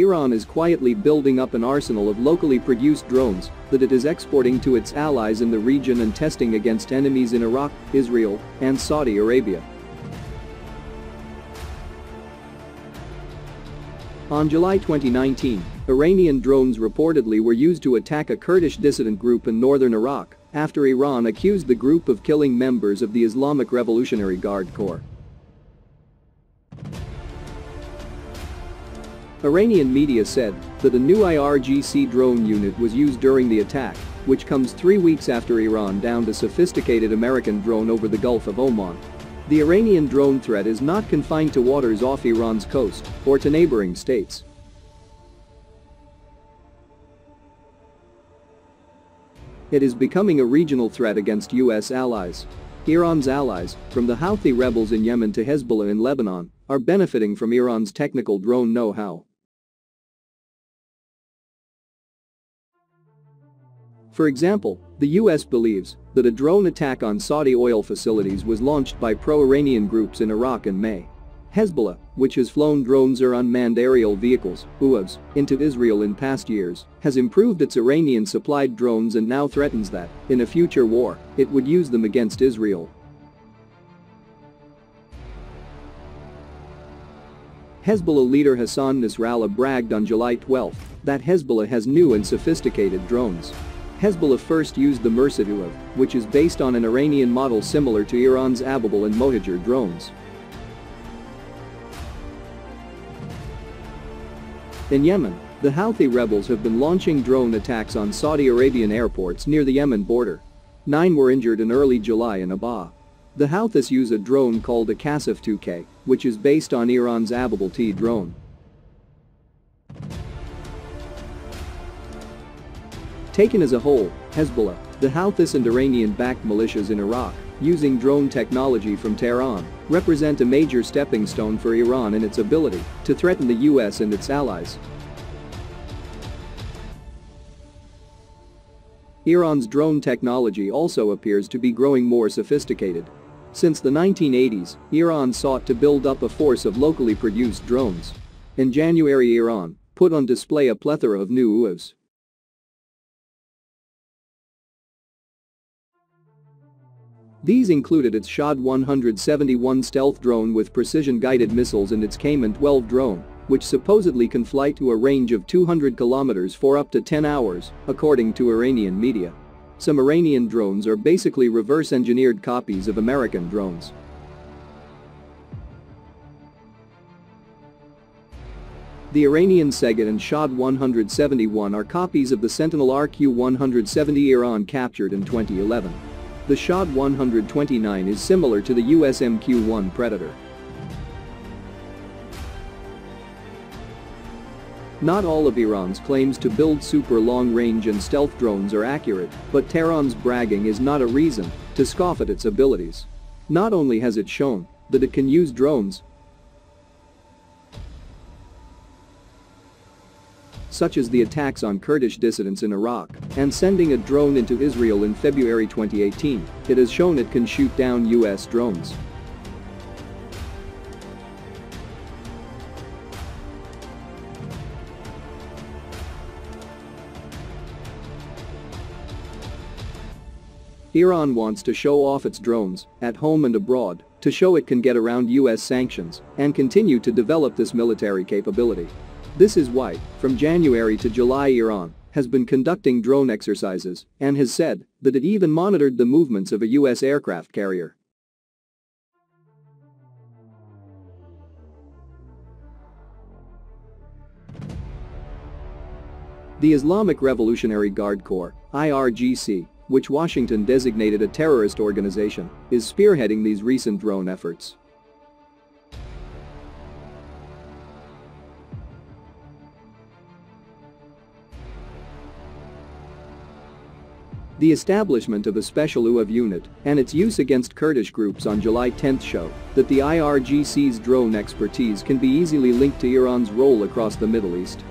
Iran is quietly building up an arsenal of locally produced drones that it is exporting to its allies in the region and testing against enemies in Iraq, Israel, and Saudi Arabia. On July 2019, Iranian drones reportedly were used to attack a Kurdish dissident group in northern Iraq after Iran accused the group of killing members of the Islamic Revolutionary Guard Corps. Iranian media said that a new IRGC drone unit was used during the attack, which comes three weeks after Iran downed a sophisticated American drone over the Gulf of Oman. The Iranian drone threat is not confined to waters off Iran's coast or to neighboring states. It is becoming a regional threat against U.S. allies. Iran's allies, from the Houthi rebels in Yemen to Hezbollah in Lebanon, are benefiting from Iran's technical drone know-how. For example, the US believes that a drone attack on Saudi oil facilities was launched by pro-Iranian groups in Iraq in May. Hezbollah, which has flown drones or unmanned aerial vehicles UAVs, into Israel in past years, has improved its Iranian-supplied drones and now threatens that, in a future war, it would use them against Israel. Hezbollah leader Hassan Nasrallah bragged on July 12 that Hezbollah has new and sophisticated drones. Hezbollah first used the Mirsad which is based on an Iranian model similar to Iran's Ababil and Mohajer drones. In Yemen, the Houthi rebels have been launching drone attacks on Saudi Arabian airports near the Yemen border. Nine were injured in early July in Abha. The Houthis use a drone called a Qasif 2K, which is based on Iran's Ababil T drone. Taken as a whole, Hezbollah, the Houthis and Iranian-backed militias in Iraq, using drone technology from Tehran, represent a major stepping stone for Iran in its ability to threaten the US and its allies. Iran's drone technology also appears to be growing more sophisticated. Since the 1980s, Iran sought to build up a force of locally produced drones. In January Iran put on display a plethora of new UAVs These included its Shahed 171 stealth drone with precision-guided missiles and its Kaman-12 drone, which supposedly can fly to a range of 200 kilometers for up to 10 hours, according to Iranian media. Some Iranian drones are basically reverse-engineered copies of American drones. The Iranian Saegheh and Shahed 171 are copies of the Sentinel RQ-170 Iran captured in 2011. The Shahed 129 is similar to the US MQ-1 Predator. Not all of Iran's claims to build super long-range and stealth drones are accurate, but Tehran's bragging is not a reason to scoff at its abilities. Not only has it shown that it can use drones, such as the attacks on Kurdish dissidents in Iraq and sending a drone into Israel in February 2018, it has shown it can shoot down US drones. Iran wants to show off its drones, at home and abroad, to show it can get around US sanctions and continue to develop this military capability. This is why, from January to July Iran has been conducting drone exercises and has said that it even monitored the movements of a US aircraft carrier. The Islamic Revolutionary Guard Corps, IRGC, which Washington designated a terrorist organization, is spearheading these recent drone efforts. The establishment of a special UAV unit and its use against Kurdish groups on July 10 show that the IRGC's drone expertise can be easily linked to Iran's role across the Middle East.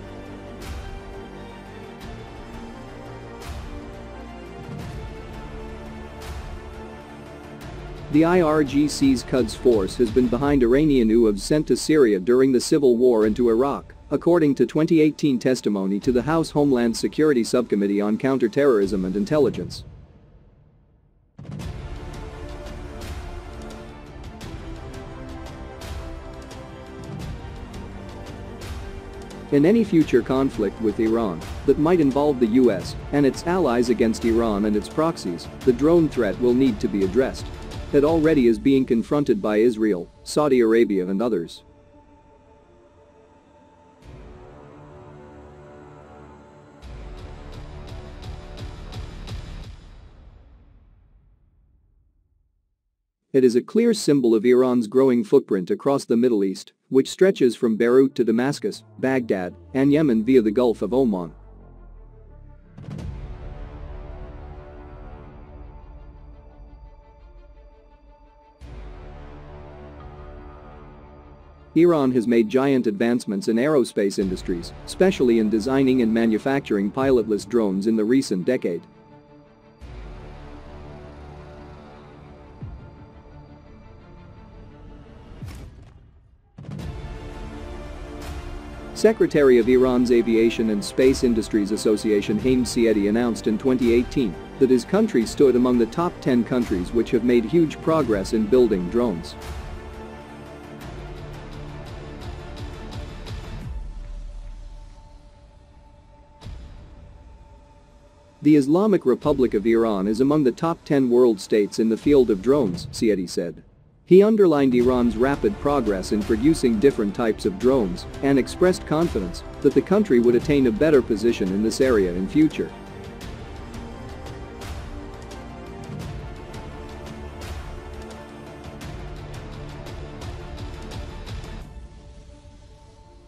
The IRGC's Quds force has been behind Iranian UAVs sent to Syria during the civil war and to Iraq, according to 2018 testimony to the House Homeland Security Subcommittee on Counterterrorism and Intelligence. In any future conflict with Iran that might involve the US and its allies against Iran and its proxies, the drone threat will need to be addressed It already is being confronted by Israel, Saudi Arabia and others. It is a clear symbol of Iran's growing footprint across the Middle East, which stretches from Beirut to Damascus, Baghdad, and Yemen via the Gulf of Oman. Iran has made giant advancements in aerospace industries, especially in designing and manufacturing pilotless drones in the recent decade. Secretary of Iran's Aviation and Space Industries Association Haim Siedi announced in 2018 that his country stood among the top 10 countries which have made huge progress in building drones. The Islamic Republic of Iran is among the top 10 world states in the field of drones, Siedi said. He underlined Iran's rapid progress in producing different types of drones and expressed confidence that the country would attain a better position in this area in future.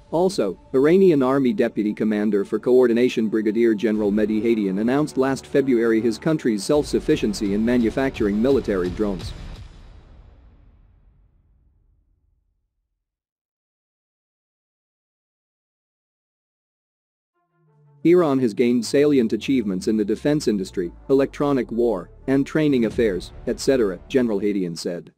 Also, Iranian Army Deputy Commander for Coordination Brigadier General Mehdi Hadian announced last February his country's self-sufficiency in manufacturing military drones. Iran has gained salient achievements in the defense industry, electronic war, and training affairs, etc., General Hadian said.